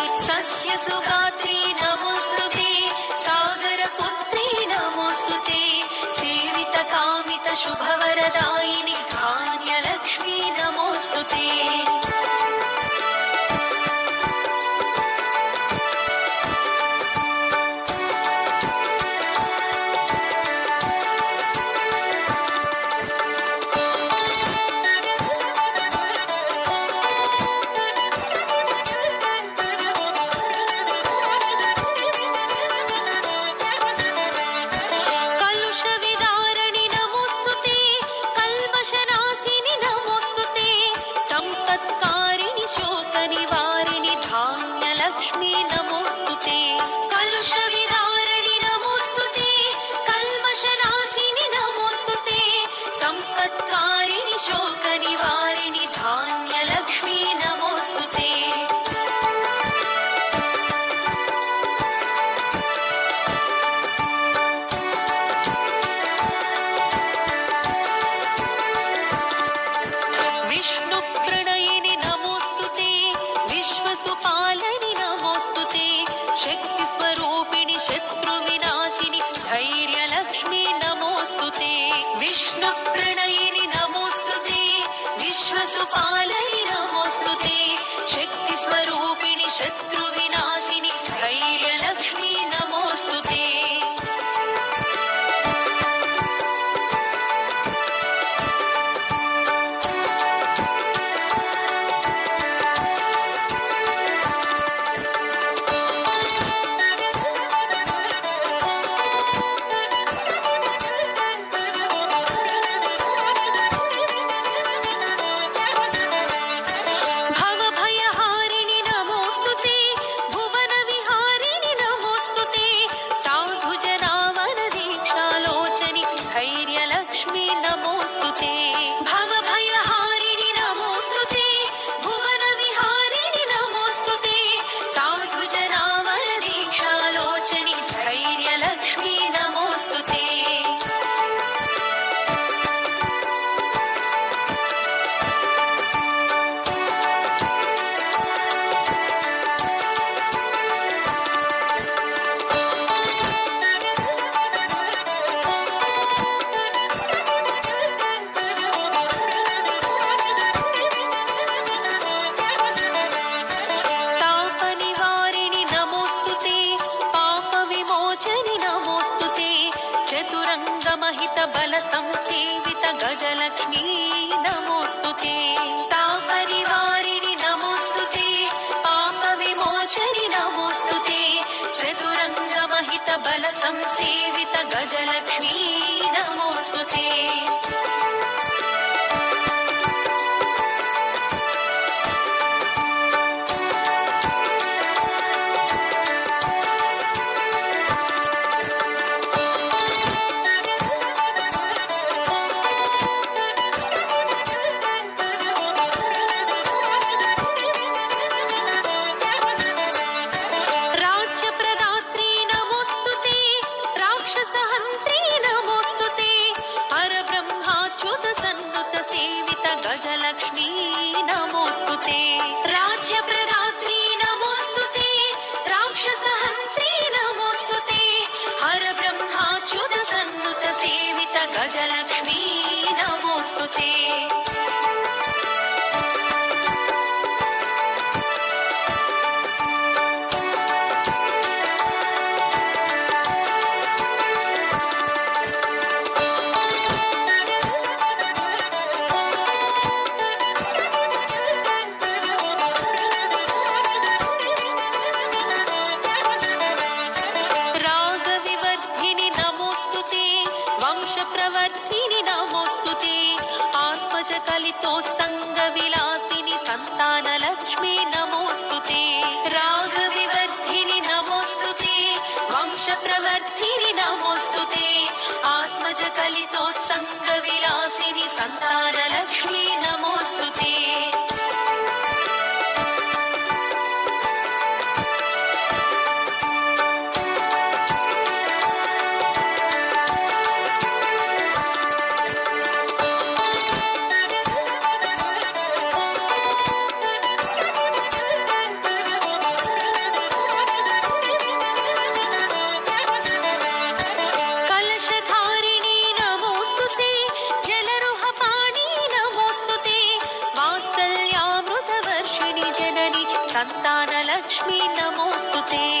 सस्य सुगात्री नमोस्तु ते। सागरपुत्री नमोस्तु ते। सेवित कामितशुभवरदायिनि धान्यलक्ष्मी नमोऽस्तु ते। ಶತ್ರು गजलक्ष्मी नमोस्तु ते। तापरिवारिणि नमोस्तु ते। पापविमोचनि नमोस्तु ते। चतुरङ्गमहितबलसंसेवित गजलक्ष्मी नमोऽस्तु ते। कलितोत्सङ्गविलासिनि सन्तानलक्ष्मी लक्ष्मी नमोस्तुते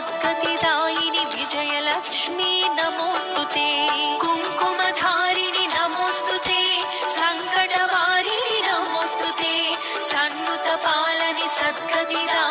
सद्गतिदायिनि विजयलक्ष्मी नमोऽस्तु ते कुङ्कुमधारिणि नमोऽस्तु ते सङ्कटवारिणि नमोऽस्तु ते सन्नुतपालनि सद्गतिदायि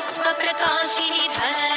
तत्त्वप्रकाशिनि धन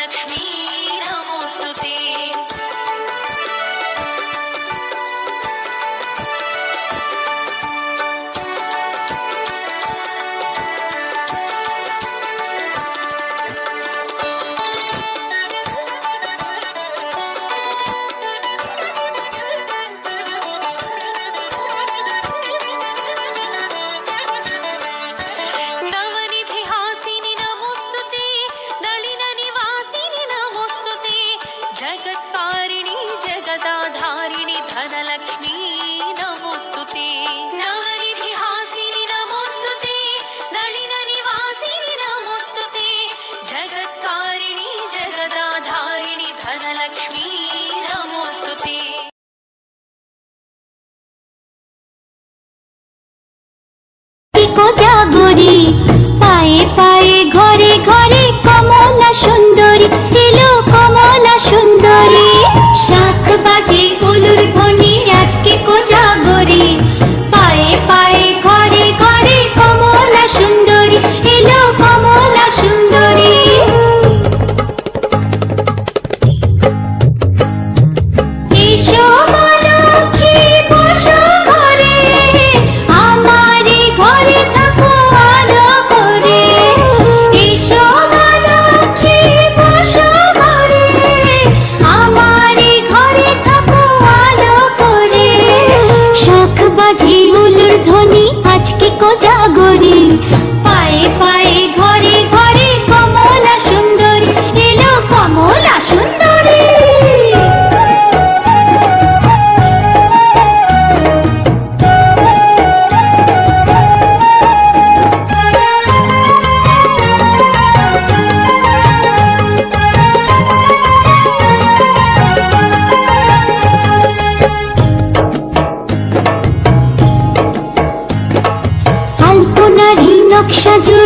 mí.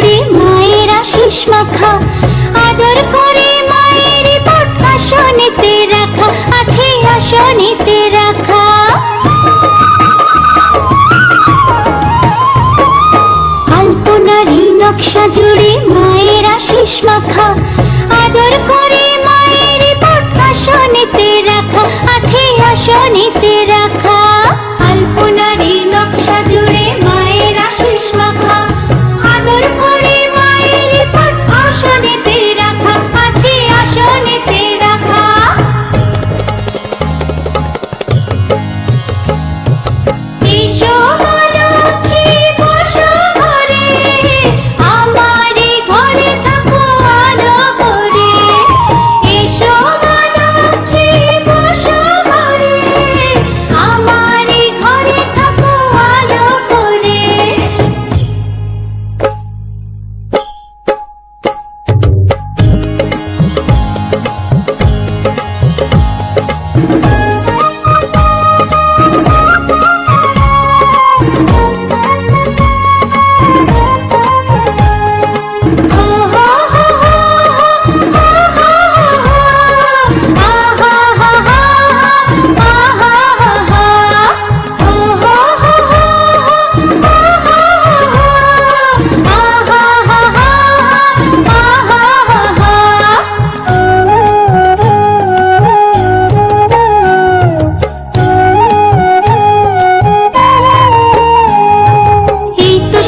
করে মায়ের আশিস মাখা। আদর করে মায়ের পট আসনেতে রাখা। আছে আসনেতে রাখা। আলপনারি নকশা জুড়ে মায়ের আশিস মাখা। আদর করে মায়ের পট আসনেতে রাখা।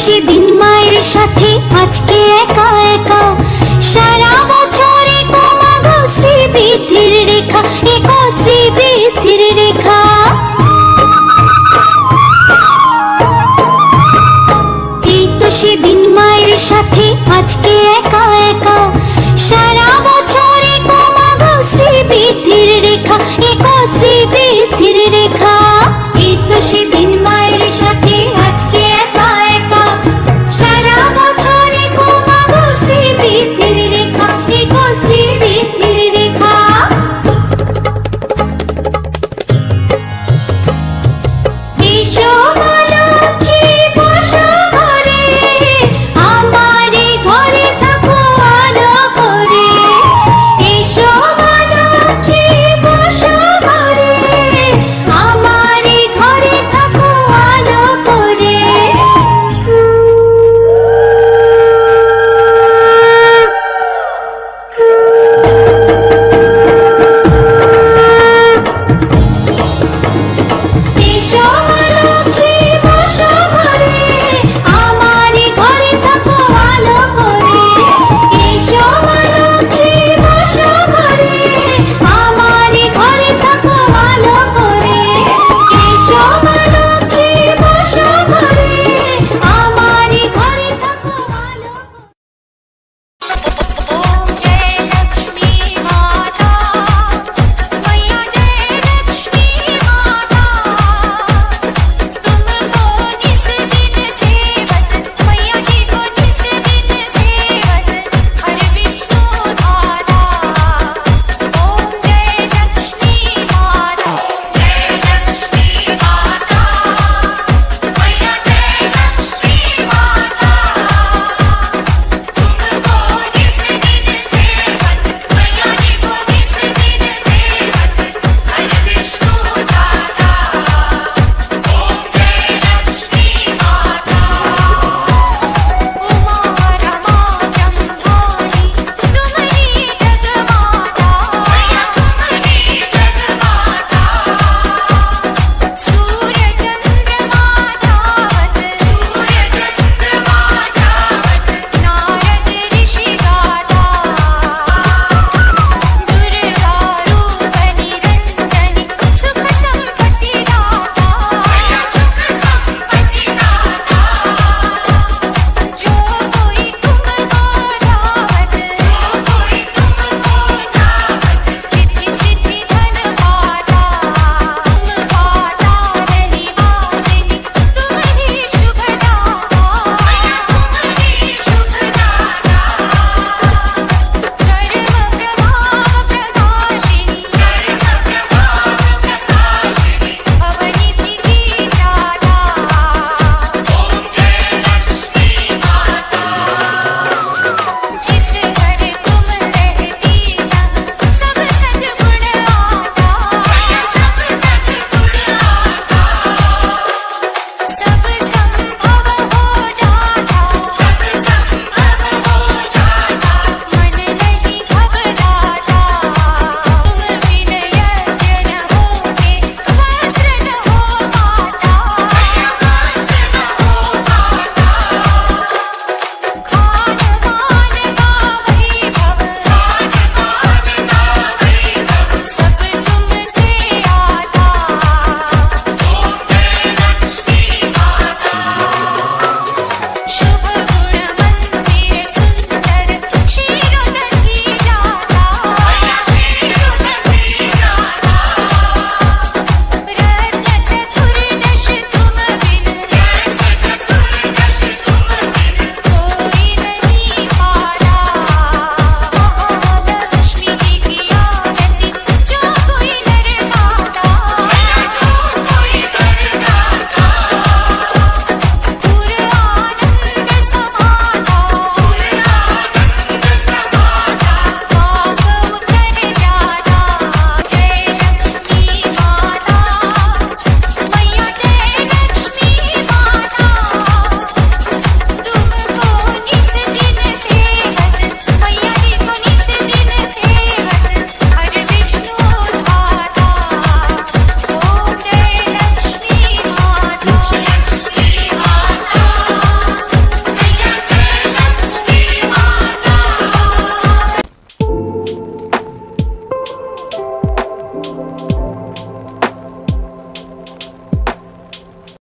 সেদিন মায়ের সাথে আজকে একা একা। সারা বছরে কমাগো শ্রীবৃদ্ধির রেখা শ্রীবৃদ্ধির রেখা। এই তো সেদিন মায়ের সাথে আজকে একা একা। সারা